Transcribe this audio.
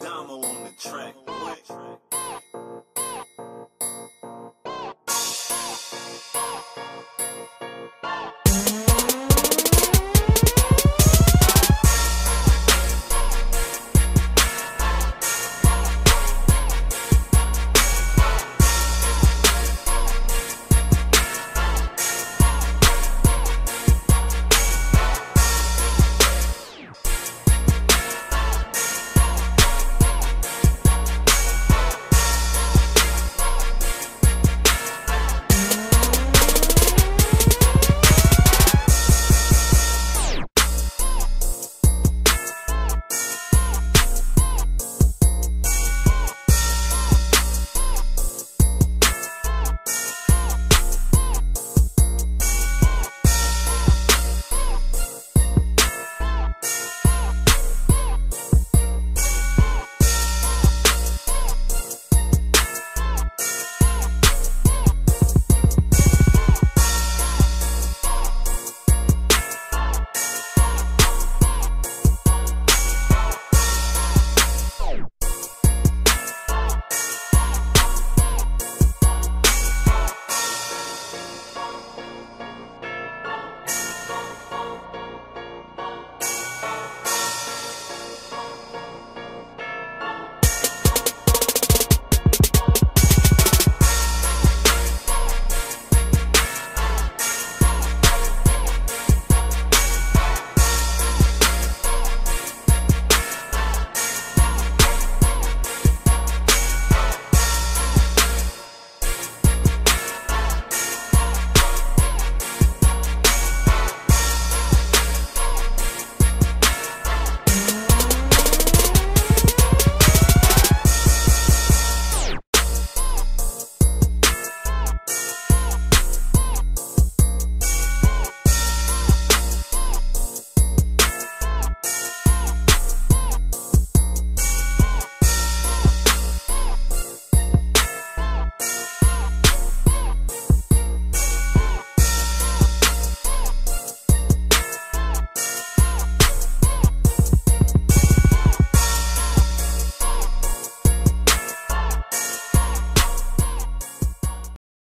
Damo on the track.